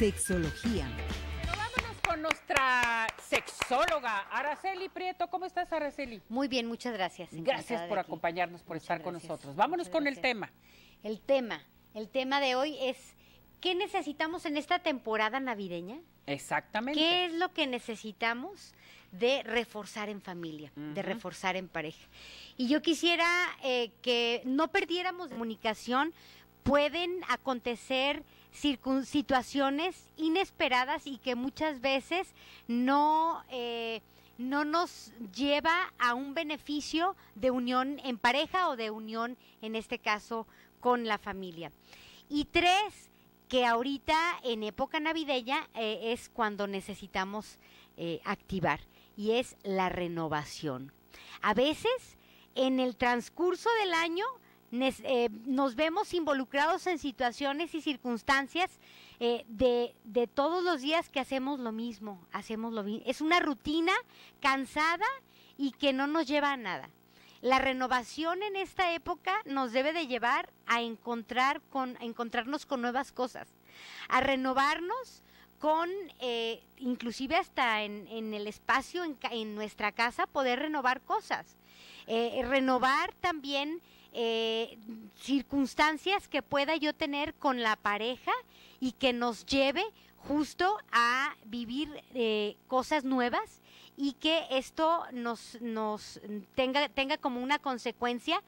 sexología. vámonos con nuestra sexóloga, Araceli Prieto. ¿Cómo estás, Araceli? Muy bien, muchas gracias. Gracias por acompañarnos, por estar con nosotros. Vámonos con el tema. El tema, el tema de hoy es ¿qué necesitamos en esta temporada navideña? Exactamente. ¿Qué es lo que necesitamos de reforzar en familia, de reforzar en pareja? Y yo quisiera eh, que no perdiéramos comunicación. Pueden acontecer situaciones inesperadas y que muchas veces no, eh, no nos lleva a un beneficio de unión en pareja o de unión, en este caso, con la familia. Y tres, que ahorita en época navideña eh, es cuando necesitamos eh, activar y es la renovación. A veces en el transcurso del año nos vemos involucrados en situaciones y circunstancias de, de, todos los días que hacemos lo mismo, hacemos lo mismo. Es una rutina cansada y que no nos lleva a nada. La renovación en esta época nos debe de llevar a encontrar con, a encontrarnos con nuevas cosas, a renovarnos con, eh, inclusive hasta en, en el espacio, en, nuestra casa, poder renovar cosas. Eh, renovar también eh, circunstancias que pueda yo tener con la pareja y que nos lleve justo a vivir cosas nuevas y que esto nos, nos tenga, tenga como una consecuencia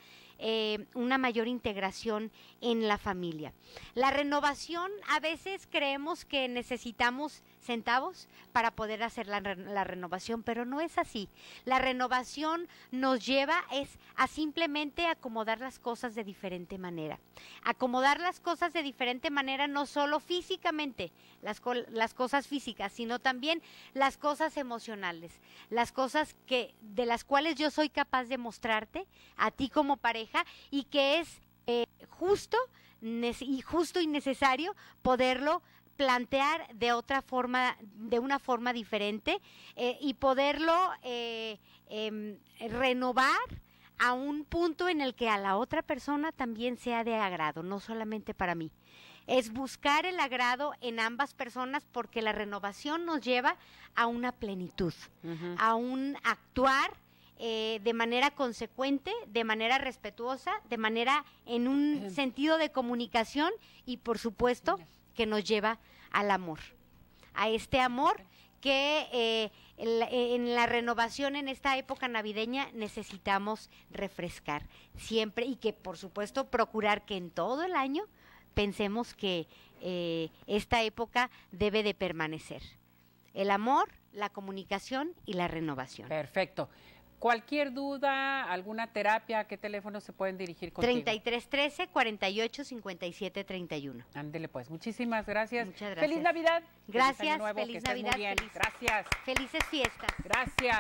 eh, una mayor integración en la familia. La renovación, a veces creemos que necesitamos centavos para poder hacer la, renovación, pero no es así. La renovación nos lleva es a simplemente acomodar las cosas de diferente manera. Acomodar las cosas de diferente manera no solo físicamente, las, las cosas físicas, sino también las cosas emocionales, las cosas que de las cuales yo soy capaz de mostrarte a ti como pareja y que es eh, justo y justo y necesario poderlo plantear de otra forma, de una forma diferente eh, y poderlo eh, em, renovar a un punto en el que a la otra persona también sea de agrado, no solamente para mí. Es buscar el agrado en ambas personas porque la renovación nos lleva a una plenitud, a un actuar eh, de manera consecuente, de manera respetuosa, de manera en un sentido de comunicación y por supuesto que nos lleva al amor, a este amor que eh, en, la, renovación en esta época navideña necesitamos refrescar siempre y que por supuesto procurar que en todo el año pensemos que eh, esta época debe de permanecer. El amor, la comunicación y la renovación. Perfecto. Cualquier duda, alguna terapia, ¿a qué teléfono se pueden dirigir contigo? 3313 48 57 31. Ándele pues, muchísimas gracias. Muchas gracias. Feliz Navidad. Gracias, feliz, Navidad. Gracias. Felices fiestas. Gracias.